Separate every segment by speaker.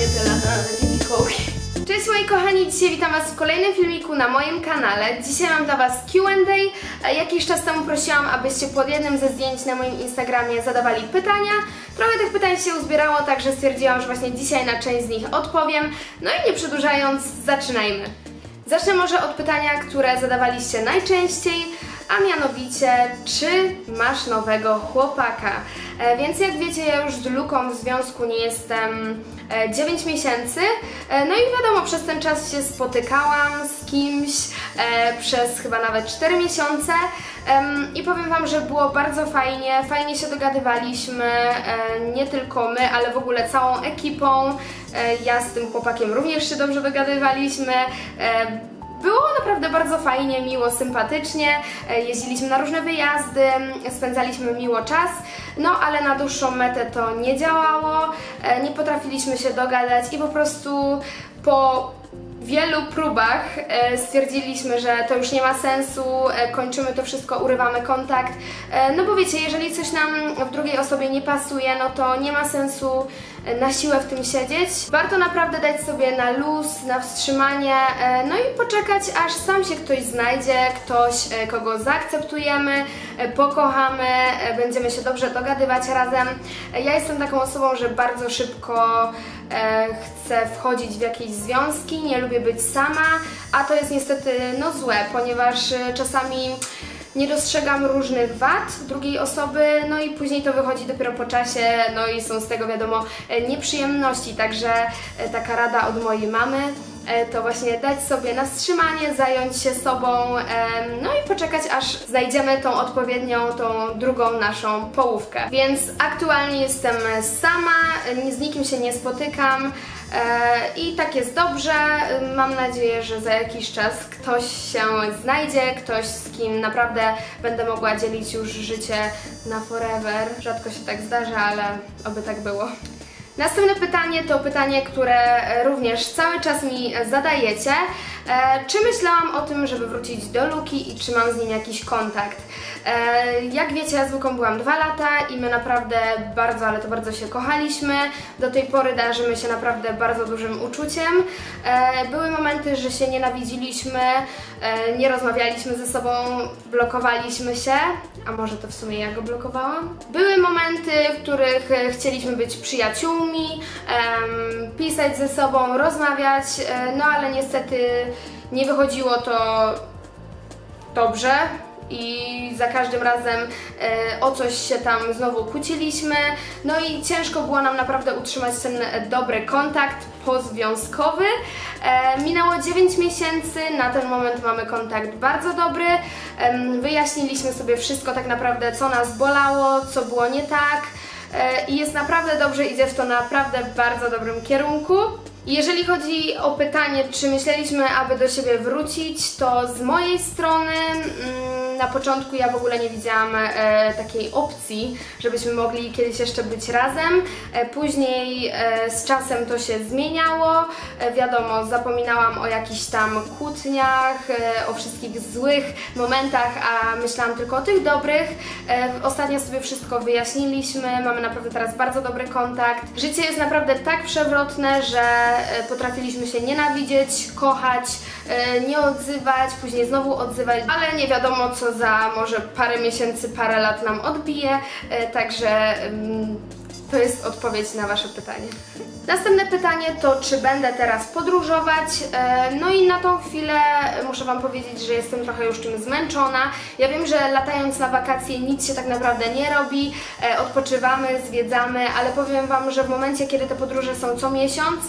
Speaker 1: nie tyle. A, nie Mikołaj. Cześć moi kochani, dzisiaj witam Was w kolejnym filmiku na moim kanale. Dzisiaj mam dla Was Q&A. E, Jakiś czas temu prosiłam, abyście pod jednym ze zdjęć na moim Instagramie zadawali pytania. Trochę tych pytań się uzbierało, także stwierdziłam, że właśnie dzisiaj na część z nich odpowiem. No i nie przedłużając, zaczynajmy. Zacznę może od pytania, które zadawaliście najczęściej, a mianowicie, czy masz nowego chłopaka? E, więc jak wiecie, ja już z Luką w związku nie jestem e, 9 miesięcy, e, no i wiadomo, przez ten czas się spotykałam z kimś e, przez chyba nawet 4 miesiące i powiem Wam, że było bardzo fajnie, fajnie się dogadywaliśmy, e, nie tylko my, ale w ogóle całą ekipą. E, ja z tym chłopakiem również się dobrze dogadywaliśmy. Było naprawdę bardzo fajnie, miło, sympatycznie. E, Jeździliśmy na różne wyjazdy, spędzaliśmy miło czas, no ale na dłuższą metę to nie działało. E, Nie potrafiliśmy się dogadać i po prostu po wielu próbach e, stwierdziliśmy, że to już nie ma sensu, e, kończymy to wszystko, urywamy kontakt. E, no bo wiecie, jeżeli coś nam w drugiej osobie nie pasuje, no to nie ma sensu na siłę w tym siedzieć. Warto naprawdę dać sobie na luz, na wstrzymanie, no i poczekać, aż sam się ktoś znajdzie, ktoś, kogo zaakceptujemy, pokochamy, będziemy się dobrze dogadywać razem. Ja jestem taką osobą, że bardzo szybko chcę wchodzić w jakieś związki, nie lubię być sama, a to jest niestety no złe, ponieważ e, czasami nie dostrzegam różnych wad drugiej osoby, no i później to wychodzi dopiero po czasie, no i są z tego wiadomo e, nieprzyjemności, także e, taka rada od mojej mamy. e, to właśnie dać sobie na wstrzymanie, zająć się sobą, no i poczekać aż znajdziemy tą odpowiednią, tą drugą naszą połówkę. Więc aktualnie jestem sama, e, z nikim się nie spotykam, E, I tak jest dobrze. Mam nadzieję, że za jakiś czas ktoś się znajdzie, ktoś z kim naprawdę będę mogła dzielić już życie na forever. Rzadko się tak zdarza, ale oby tak było. Następne pytanie to pytanie, które również cały czas mi zadajecie. E, czy myślałam o tym, żeby wrócić do Luki i czy mam z nim jakiś kontakt? E, jak wiecie, ja z Luką byłam dwa lata i my naprawdę bardzo, ale to bardzo się kochaliśmy. Do tej pory darzymy się naprawdę bardzo dużym uczuciem. E, były momenty, że się nienawidziliśmy, e, nie rozmawialiśmy ze sobą, blokowaliśmy się. A może to w sumie ja go blokowałam? Były momenty, w których e, chcieliśmy być przyjaciółmi, pisać ze sobą, rozmawiać, e, no ale niestety nie wychodziło to dobrze i za każdym razem e, o coś się tam znowu kłóciliśmy. No i ciężko było nam naprawdę utrzymać ten dobry kontakt pozwiązkowy. E, minęło 9 miesięcy, na ten moment mamy kontakt bardzo dobry. Wyjaśniliśmy sobie wszystko tak naprawdę, co nas bolało, co było nie tak. E, I jest naprawdę dobrze, idzie w to naprawdę bardzo dobrym kierunku. Jeżeli chodzi o pytanie, czy myśleliśmy, aby do siebie wrócić, to z mojej strony mm, na początku ja w ogóle nie widziałam e, takiej opcji, żebyśmy mogli kiedyś jeszcze być razem. E, później e, z czasem to się zmieniało. E, wiadomo, zapominałam o jakichś tam kłótniach, e, o wszystkich złych momentach, a myślałam tylko o tych dobrych. E, ostatnio sobie wszystko wyjaśniliśmy, mamy naprawdę teraz bardzo dobry kontakt. Życie jest naprawdę tak przewrotne, że potrafiliśmy się nienawidzieć, kochać, nie odzywać, później znowu odzywać, ale nie wiadomo co za może parę miesięcy, parę lat nam odbije, e, także mm, to jest odpowiedź na Wasze pytanie. Następne pytanie to, czy będę teraz podróżować? E, No i na tą chwilę muszę Wam powiedzieć, że jestem trochę już tym zmęczona. Ja wiem, że latając na wakacje nic się tak naprawdę nie robi, e, odpoczywamy, zwiedzamy, ale powiem Wam, że w momencie, kiedy te podróże są co miesiąc,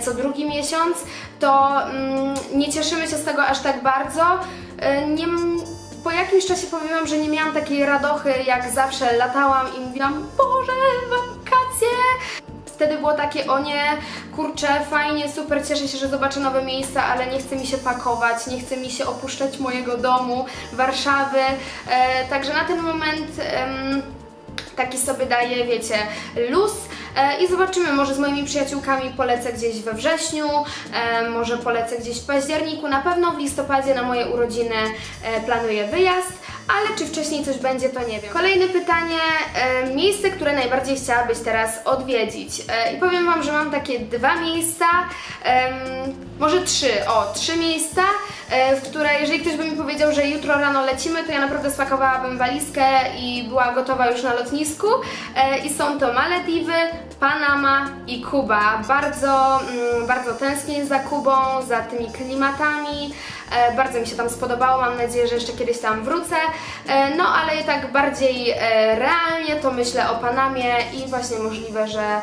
Speaker 1: co drugi miesiąc, to mm, nie cieszymy się z tego aż tak bardzo. Nie, po jakimś czasie powiem że nie miałam takiej radochy, jak zawsze latałam i mówiłam, Boże, wakacje! Wtedy było takie, o nie, kurczę, fajnie, super, cieszę się, że zobaczę nowe miejsca, ale nie chce mi się pakować, nie chce mi się opuszczać mojego domu, Warszawy. E, także na ten moment em, taki sobie daję, wiecie, luz i zobaczymy, może z moimi przyjaciółkami polecę gdzieś we wrześniu, e, może polecę gdzieś w październiku, na pewno w listopadzie na moje urodziny e, planuję wyjazd, ale czy wcześniej coś będzie, to nie wiem. Kolejne pytanie, e, miejsce, które najbardziej chciałabyś teraz odwiedzić. E, I powiem Wam, że mam takie dwa miejsca, em, może trzy, o, trzy miejsca, e, w które jeżeli ktoś by mi powiedział, że jutro rano lecimy, to ja naprawdę spakowałabym walizkę i była gotowa już na lotnisku. E, I są to Malediwy, Panama i Kuba. Bardzo, mm, bardzo tęsknię za Kubą, za tymi klimatami. E, bardzo mi się tam spodobało, mam nadzieję, że jeszcze kiedyś tam wrócę. E, no ale tak bardziej e, realnie to myślę o Panamie i właśnie możliwe, że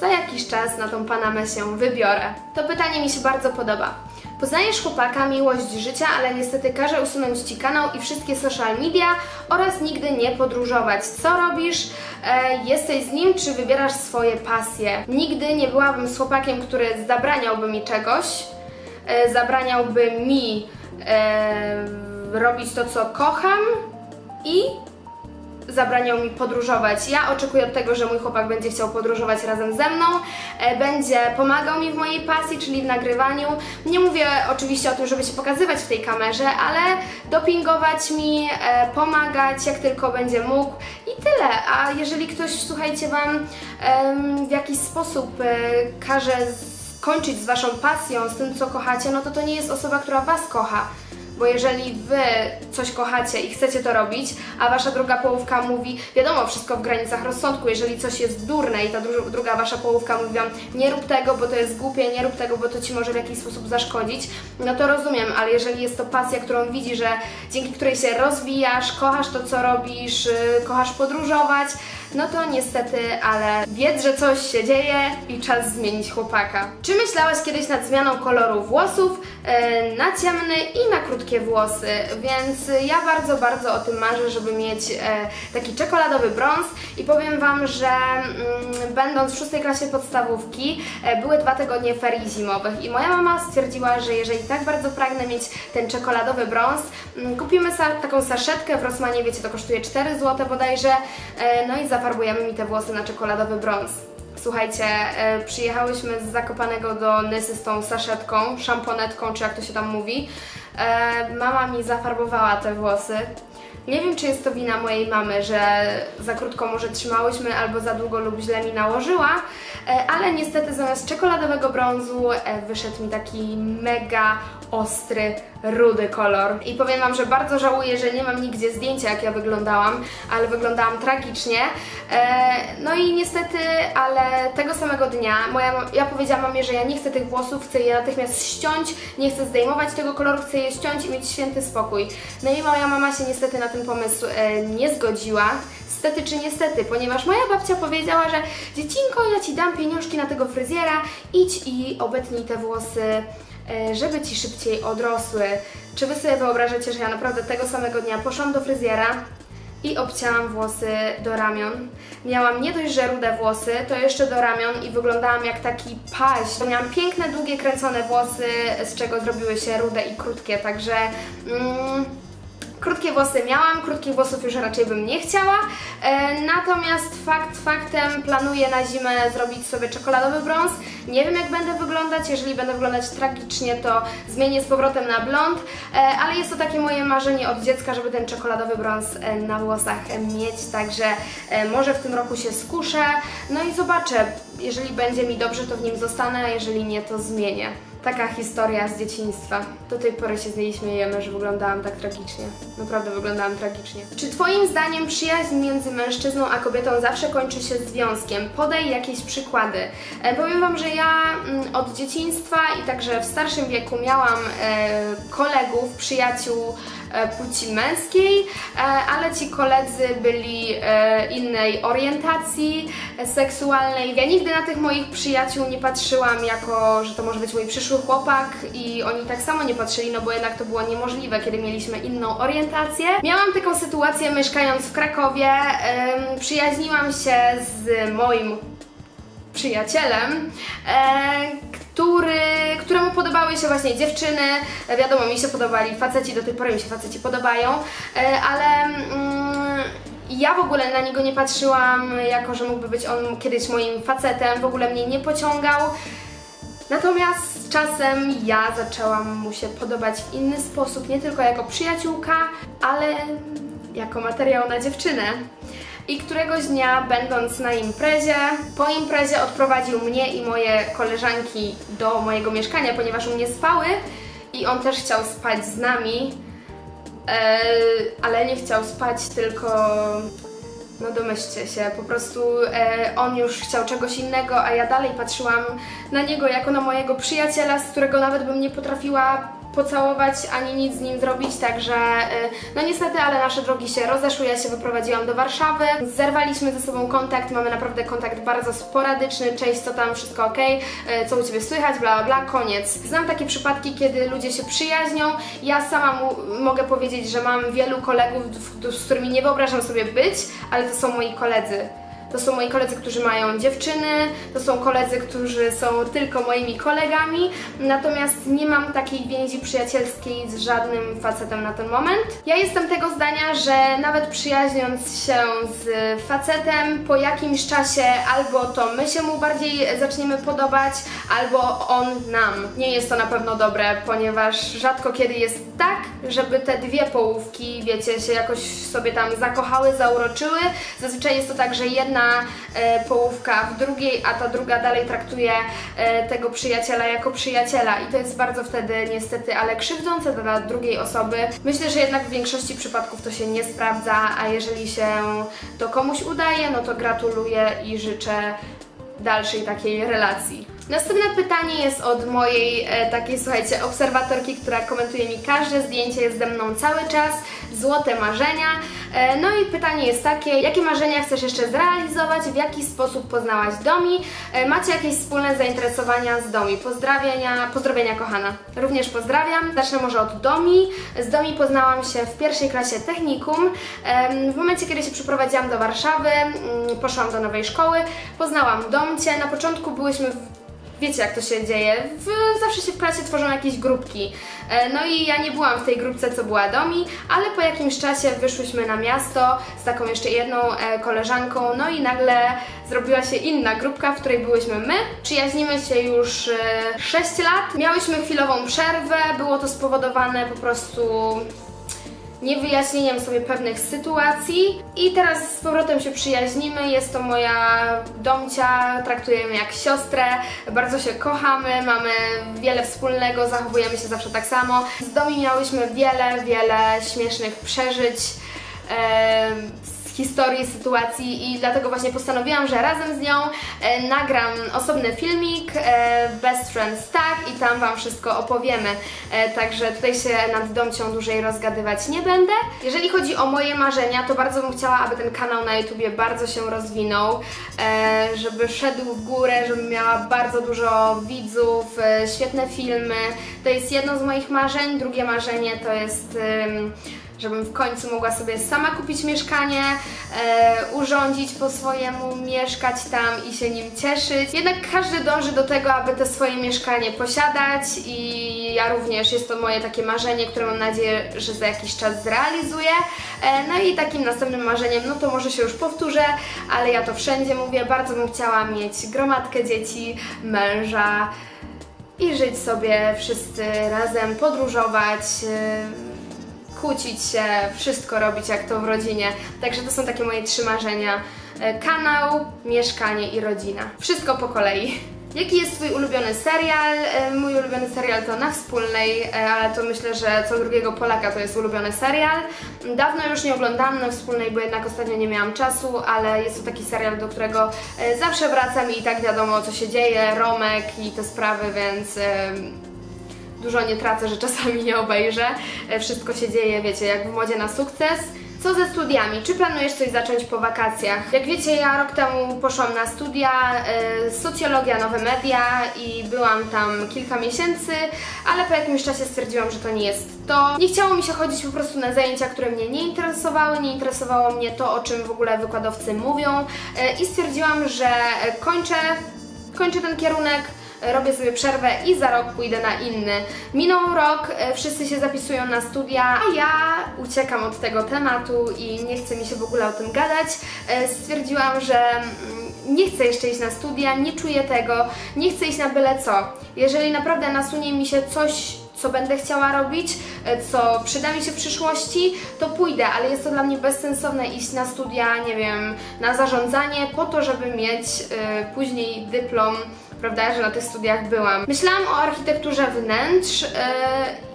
Speaker 1: za jakiś czas na tą Panamę się wybiorę. To pytanie mi się bardzo podoba. Poznajesz chłopaka, miłość życia, ale niestety każe usunąć Ci kanał i wszystkie social media oraz nigdy nie podróżować. Co robisz? E, jesteś z nim, czy wybierasz swoje pasje? Nigdy nie byłabym z chłopakiem, który zabraniałby mi czegoś, zabraniałby mi e, robić to, co kocham i zabraniał mi podróżować. Ja oczekuję od tego, że mój chłopak będzie chciał podróżować razem ze mną, e, będzie pomagał mi w mojej pasji, czyli w nagrywaniu. Nie mówię oczywiście o tym, żeby się pokazywać w tej kamerze, ale dopingować mi, e, pomagać jak tylko będzie mógł i tyle. A jeżeli ktoś, słuchajcie, Wam w jakiś sposób e, każe skończyć z Waszą pasją, z tym, co kochacie, no to to nie jest osoba, która Was kocha. Bo jeżeli wy coś kochacie i chcecie to robić, a wasza druga połówka mówi, wiadomo, wszystko w granicach rozsądku, jeżeli coś jest durne i ta dru druga wasza połówka mówi wam, nie rób tego, bo to jest głupie, nie rób tego, bo to ci może w jakiś sposób zaszkodzić, no to rozumiem, ale jeżeli jest to pasja, którą widzi, że dzięki której się rozwijasz, kochasz to, co robisz, yy, kochasz podróżować, no to niestety, ale wiedz, że coś się dzieje i czas zmienić chłopaka. Czy myślałaś kiedyś nad zmianą koloru włosów e, na ciemny i na krótkie włosy? Więc ja bardzo, bardzo o tym marzę, żeby mieć e, taki czekoladowy brąz i powiem Wam, że mm, będąc w szóstej klasie podstawówki e, były dwa tygodnie ferii zimowych i moja mama stwierdziła, że jeżeli tak bardzo pragnę mieć ten czekoladowy brąz, mm, kupimy sa taką saszetkę w Rosmanie, wiecie, to kosztuje 4 zł bodajże, no i zafarbujemy mi te włosy na czekoladowy brąz. Słuchajcie, e, przyjechałyśmy z Zakopanego do Nysy z tą saszetką, szamponetką, czy jak to się tam mówi. E, mama mi zafarbowała te włosy. Nie wiem, czy jest to wina mojej mamy, że za krótko może trzymałyśmy albo za długo lub źle mi nałożyła, e, ale niestety zamiast czekoladowego brązu wyszedł mi taki mega ostry, rudy kolor. I powiem Wam, że bardzo żałuję, że nie mam nigdzie zdjęcia, jak ja wyglądałam, ale wyglądałam tragicznie. E, no i niestety, ale tego samego dnia moja, ja powiedziałam mamie, że ja nie chcę tych włosów, chcę je natychmiast ściąć, nie chcę zdejmować tego koloru, chcę je ściąć i mieć święty spokój. No i moja mama się niestety na ten pomysł e, nie zgodziła. Stety czy niestety, ponieważ moja babcia powiedziała, że dziecinko, ja Ci dam pieniążki na tego fryzjera, idź i obetnij te włosy e, żeby Ci szybciej odrosły. Czy Wy sobie wyobrażacie, że ja naprawdę tego samego dnia poszłam do fryzjera i obcięłam włosy do ramion. Miałam nie dość, że rude włosy, to jeszcze do ramion i wyglądałam jak taki paź. Miałam piękne, długie, kręcone włosy, z czego zrobiły się rude i krótkie, także... Mm, Krótkie włosy miałam, krótkich włosów już raczej bym nie chciała, e, natomiast fakt faktem planuję na zimę zrobić sobie czekoladowy brąz. Nie wiem jak będę wyglądać, jeżeli będę wyglądać tragicznie to zmienię z powrotem na blond, e, ale jest to takie moje marzenie od dziecka, żeby ten czekoladowy brąz e, na włosach mieć, także może w tym roku się skuszę, no i zobaczę, jeżeli będzie mi dobrze to w nim zostanę, a jeżeli nie to zmienię. Taka historia z dzieciństwa. Do tej pory się z niej śmiejemy, że wyglądałam tak tragicznie. Naprawdę wyglądałam tragicznie. Czy Twoim zdaniem przyjaźń między mężczyzną a kobietą zawsze kończy się związkiem? Podaj jakieś przykłady. E, powiem Wam, że ja mm, od dzieciństwa i także w starszym wieku miałam e, kolegów, przyjaciół e, płci męskiej, e, ale ci koledzy byli e, innej orientacji e, seksualnej. Ja nigdy na tych moich przyjaciół nie patrzyłam jako, że to może być mój przyszły chłopak i oni tak samo nie patrzyli, no bo jednak to było niemożliwe, kiedy mieliśmy inną orientację. Miałam taką sytuację mieszkając w Krakowie, em, przyjaźniłam się z moim przyjacielem, e, który, któremu podobały się właśnie dziewczyny, e, wiadomo, mi się podobali faceci, do tej pory mi się faceci podobają, e, ale mm, ja w ogóle na niego nie patrzyłam jako, że mógłby być on kiedyś moim facetem, w ogóle mnie nie pociągał. Natomiast z czasem ja zaczęłam mu się podobać w inny sposób, nie tylko jako przyjaciółka, ale jako materiał na dziewczynę. I któregoś dnia, będąc na imprezie, po imprezie odprowadził mnie i moje koleżanki do mojego mieszkania, ponieważ u mnie spały i on też chciał spać z nami, e, ale nie chciał spać, tylko no domyślcie się, po prostu e, on już chciał czegoś innego, a ja dalej patrzyłam na niego jako na mojego przyjaciela, z którego nawet bym nie potrafiła pocałować ani nic z nim zrobić, także y, no niestety, ale nasze drogi się rozeszły, ja się wyprowadziłam do Warszawy, zerwaliśmy ze sobą kontakt, mamy naprawdę kontakt bardzo sporadyczny, cześć, co tam, wszystko ok, co u Ciebie słychać, bla bla bla, koniec. Znam takie przypadki, kiedy ludzie się przyjaźnią, ja sama mogę powiedzieć, że mam wielu kolegów, z którymi nie wyobrażam sobie być, ale to są moi koledzy. To są moi koledzy, którzy mają dziewczyny, to są koledzy, którzy są tylko moimi kolegami, natomiast nie mam takiej więzi przyjacielskiej z żadnym facetem na ten moment. Ja jestem tego zdania, że nawet przyjaźniąc się z facetem, po jakimś czasie albo to my się mu bardziej zaczniemy podobać, albo on nam. Nie jest to na pewno dobre, ponieważ rzadko kiedy jest tak, żeby te dwie połówki, wiecie, się jakoś sobie tam zakochały, zauroczyły. Zazwyczaj jest to tak, że jedna jedna e, połówka w drugiej, a ta druga dalej traktuje e, tego przyjaciela jako przyjaciela i to jest bardzo wtedy niestety, ale krzywdzące dla drugiej osoby. Myślę, że jednak w większości przypadków to się nie sprawdza, a jeżeli się to komuś udaje, no to gratuluję i życzę dalszej takiej relacji. Następne pytanie jest od mojej e, takiej, słuchajcie, obserwatorki, która komentuje mi każde zdjęcie, jest ze mną cały czas, złote marzenia. E, no i pytanie jest takie, jakie marzenia chcesz jeszcze zrealizować, w jaki sposób poznałaś Domi, e, macie jakieś wspólne zainteresowania z Domi, pozdrowienia, pozdrowienia kochana. Również pozdrawiam, zacznę może od Domi. Z Domi poznałam się w pierwszej klasie technikum. W momencie, kiedy się przeprowadziłam do Warszawy, mm, poszłam do nowej szkoły, poznałam Domcie, na początku byłyśmy w wiecie jak to się dzieje, w, zawsze się w klasie tworzą jakieś grupki. E, no i ja nie byłam w tej grupce, co była Domi, ale po jakimś czasie wyszłyśmy na miasto z taką jeszcze jedną e, koleżanką, no i nagle zrobiła się inna grupka, w której byłyśmy my. Przyjaźnimy się już 6 e, lat. Miałyśmy chwilową przerwę, było to spowodowane po prostu niewyjaśnieniem sobie pewnych sytuacji. I teraz z powrotem się przyjaźnimy, jest to moja domcia, traktujemy jak siostrę, bardzo się kochamy, mamy wiele wspólnego, zachowujemy się zawsze tak samo. Z Domi miałyśmy wiele, wiele śmiesznych przeżyć, historii, sytuacji i dlatego właśnie postanowiłam, że razem z nią e, nagram osobny filmik e, Best Friends Tak i tam Wam wszystko opowiemy. E, także tutaj się nad Domcią dłużej rozgadywać nie będę. Jeżeli chodzi o moje marzenia, to bardzo bym chciała, aby ten kanał na YouTubie bardzo się rozwinął, e, żeby szedł w górę, żeby miała bardzo dużo widzów, e, świetne filmy. To jest jedno z moich marzeń. Drugie marzenie to jest żebym w końcu mogła sobie sama kupić mieszkanie, e, urządzić po swojemu, mieszkać tam i się nim cieszyć. Jednak każdy dąży do tego, aby te swoje mieszkanie posiadać i ja również, jest to moje takie marzenie, które mam nadzieję, że za jakiś czas zrealizuję. E, no i takim następnym marzeniem, no to może się już powtórzę, ale ja to wszędzie mówię, bardzo bym chciała mieć gromadkę dzieci, męża, i żyć sobie wszyscy razem, podróżować, e, kłócić się, wszystko robić jak to w rodzinie. Także to są takie moje trzy marzenia. E, kanał, mieszkanie i rodzina. Wszystko po kolei. Jaki jest Twój ulubiony serial? E, mój ulubiony serial to Na Wspólnej, e, ale to myślę, że co drugiego Polaka to jest ulubiony serial. Dawno już nie oglądałam Na Wspólnej, bo jednak ostatnio nie miałam czasu, ale jest to taki serial, do którego zawsze wracam i tak wiadomo co się dzieje, Romek i te sprawy, więc dużo nie tracę, że czasami nie obejrzę. E, wszystko się dzieje, wiecie, jak w modzie na sukces. Co ze studiami? Czy planujesz coś zacząć po wakacjach? Jak wiecie, ja rok temu poszłam na studia y, socjologia, nowe media i byłam tam kilka miesięcy, ale po jakimś czasie stwierdziłam, że to nie jest to. Nie chciało mi się chodzić po prostu na zajęcia, które mnie nie interesowały, nie interesowało mnie to, o czym w ogóle wykładowcy mówią y, i stwierdziłam, że kończę, kończę ten kierunek, robię sobie przerwę i za rok pójdę na inny. Minął rok, e, wszyscy się zapisują na studia, a ja uciekam od tego tematu i nie chce mi się w ogóle o tym gadać. E, stwierdziłam, że mm, nie chcę jeszcze iść na studia, nie czuję tego, nie chcę iść na byle co. Jeżeli naprawdę nasunie mi się coś, co będę chciała robić, e, co przyda mi się w przyszłości, to pójdę, ale jest to dla mnie bezsensowne iść na studia, nie wiem, na zarządzanie po to, żeby mieć e, później dyplom prawda, że na tych studiach byłam. Myślałam o architekturze wnętrz yy,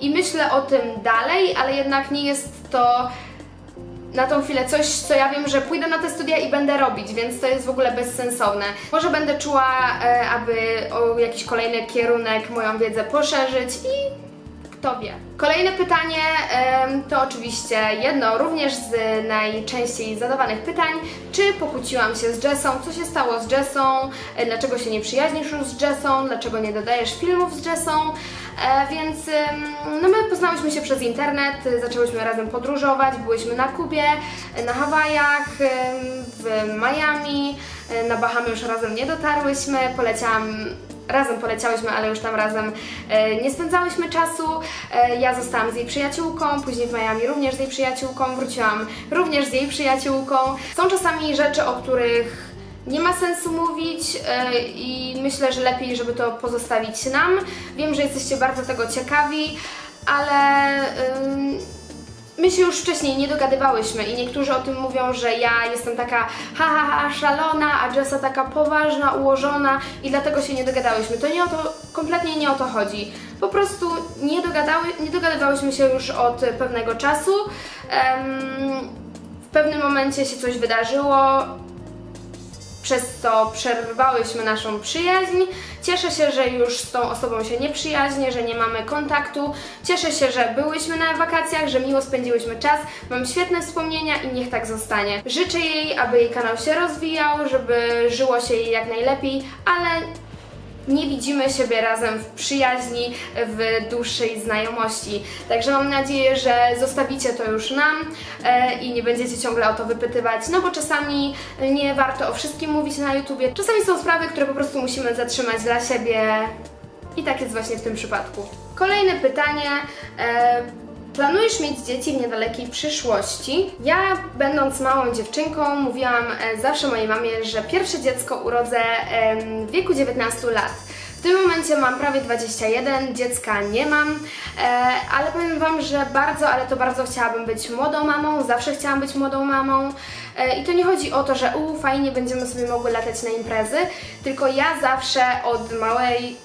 Speaker 1: i myślę o tym dalej, ale jednak nie jest to na tą chwilę coś, co ja wiem, że pójdę na te studia i będę robić, więc to jest w ogóle bezsensowne. Może będę czuła, e, aby o jakiś kolejny kierunek moją wiedzę poszerzyć i Kolejne pytanie to oczywiście jedno również z najczęściej zadawanych pytań. Czy pokłóciłam się z Jessą? Co się stało z Jessą? E, Dlaczego się nie przyjaźnisz już z Jessą? Dlaczego nie dodajesz filmów z Jessą? E, więc no my poznałyśmy się przez internet, zaczęłyśmy razem podróżować, byłyśmy na Kubie, na Hawajach, w Miami, e, na Bahamy już razem nie dotarłyśmy, poleciałam razem poleciałyśmy, ale już tam razem e, nie spędzałyśmy czasu. E, ja zostałam z jej przyjaciółką, później w Miami również z jej przyjaciółką, wróciłam również z jej przyjaciółką. Są czasami rzeczy, o których nie ma sensu mówić e, i myślę, że lepiej, żeby to pozostawić nam. Wiem, że jesteście bardzo tego ciekawi, ale my się już wcześniej nie dogadywałyśmy i niektórzy o tym mówią, że ja jestem taka ha, ha, ha szalona, a Jessa taka poważna, ułożona i dlatego się nie dogadałyśmy. To nie o to, kompletnie nie o to chodzi. Po prostu nie, dogadały, nie dogadywałyśmy się już od pewnego czasu. Em, w pewnym momencie się coś wydarzyło, przez co przerwałyśmy naszą przyjaźń. Cieszę się, że już z tą osobą się nie przyjaźnię, że nie mamy kontaktu. Cieszę się, że byłyśmy na wakacjach, że miło spędziłyśmy czas. Mam świetne wspomnienia i niech tak zostanie. Życzę jej, aby jej kanał się rozwijał, żeby żyło się jej jak najlepiej, ale nie widzimy siebie razem w przyjaźni, w dłuższej znajomości. Także mam nadzieję, że zostawicie to już nam e, i nie będziecie ciągle o to wypytywać, no bo czasami nie warto o wszystkim mówić na YouTubie. Czasami są sprawy, które po prostu musimy zatrzymać dla siebie i tak jest właśnie w tym przypadku. Kolejne pytanie. Planujesz mieć dzieci w niedalekiej przyszłości? Ja, będąc małą dziewczynką, mówiłam e, zawsze mojej mamie, że pierwsze dziecko urodzę w wieku 19 lat. W tym momencie mam prawie 21, dziecka nie mam, e, ale powiem Wam, że bardzo, ale to bardzo chciałabym być młodą mamą, zawsze chciałam być młodą mamą e, i to nie chodzi o to, że u, fajnie będziemy sobie mogły latać na imprezy, tylko ja zawsze od małej,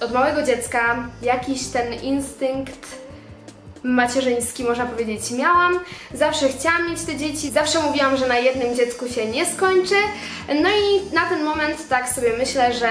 Speaker 1: od małego dziecka jakiś ten instynkt macierzyński, można powiedzieć, miałam. Zawsze chciałam mieć te dzieci, zawsze mówiłam, że na jednym dziecku się nie skończy. No i na ten moment tak sobie myślę, że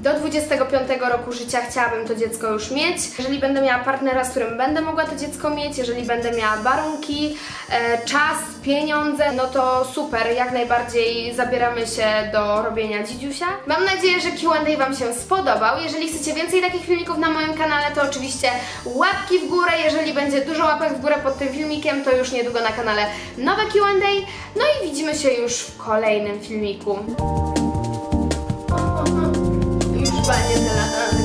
Speaker 1: do 25 roku życia chciałabym to dziecko już mieć. Jeżeli będę miała partnera, z którym będę mogła to dziecko mieć, jeżeli będę miała warunki, e, czas, pieniądze, no to super, jak najbardziej zabieramy się do robienia dzidziusia. Mam nadzieję, że Q&A Wam się spodobał. Jeżeli chcecie więcej takich filmików na moim kanale, to oczywiście łapki w górę. Jeżeli będzie dużo łapek w górę pod tym filmikiem, to już niedługo na kanale nowe Q&A. No i widzimy się już w kolejnym filmiku. Już panie te lata.